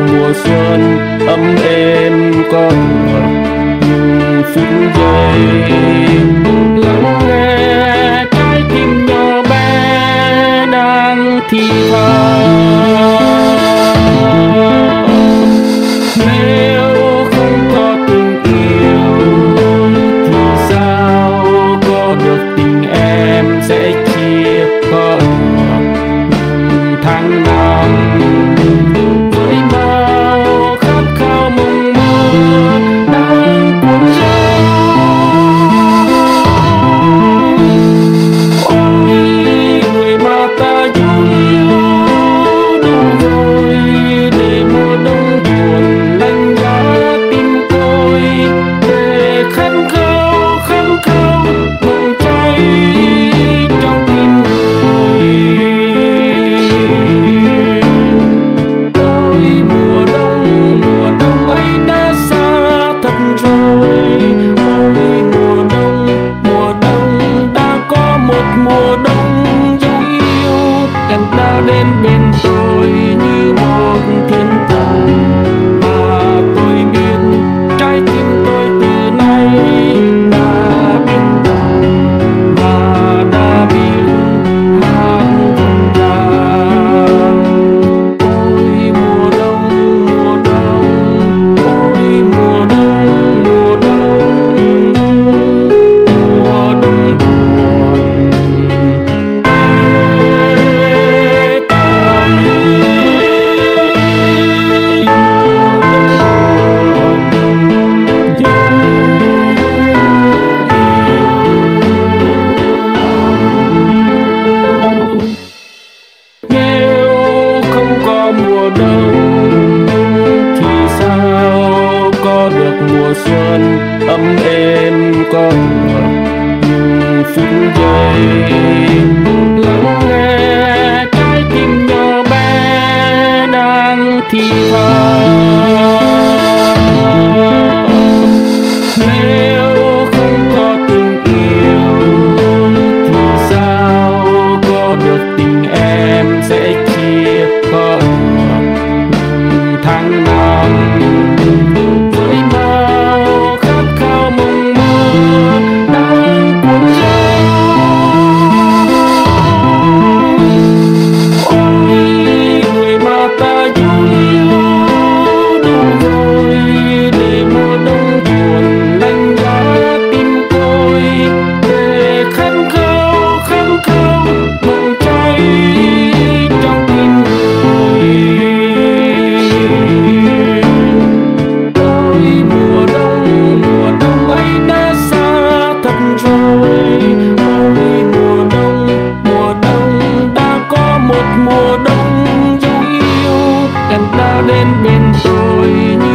mùa xuân âm êm con ngọt nhưng phút giây em đã đến bên tôi như đâu? Thì sao có được mùa xuân ấm êm có được phút giây một mùa đông dấu yêu em đã đến bên tôi như